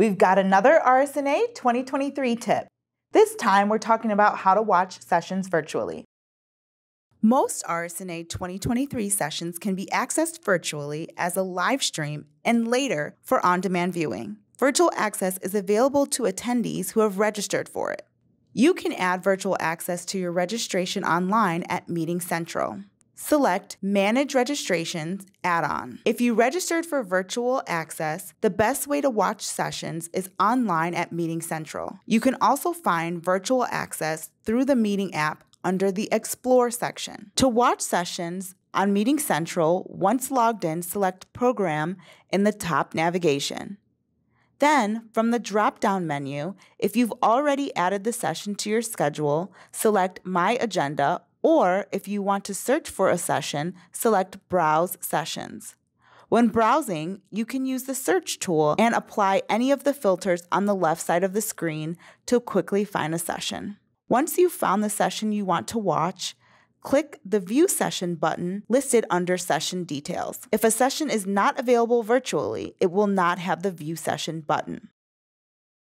We've got another RSNA 2023 tip. This time we're talking about how to watch sessions virtually. Most RSNA 2023 sessions can be accessed virtually as a live stream and later for on demand viewing. Virtual access is available to attendees who have registered for it. You can add virtual access to your registration online at Meeting Central select Manage Registrations add-on. If you registered for virtual access, the best way to watch sessions is online at Meeting Central. You can also find virtual access through the Meeting app under the Explore section. To watch sessions on Meeting Central, once logged in, select Program in the top navigation. Then, from the drop down menu, if you've already added the session to your schedule, select My Agenda or if you want to search for a session, select Browse Sessions. When browsing, you can use the search tool and apply any of the filters on the left side of the screen to quickly find a session. Once you've found the session you want to watch, click the View Session button listed under Session Details. If a session is not available virtually, it will not have the View Session button.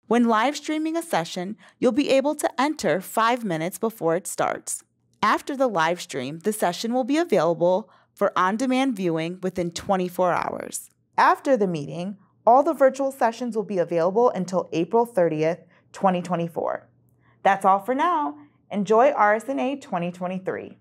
When live streaming a session, you'll be able to enter five minutes before it starts. After the live stream, the session will be available for on demand viewing within 24 hours. After the meeting, all the virtual sessions will be available until April 30th, 2024. That's all for now. Enjoy RSNA 2023.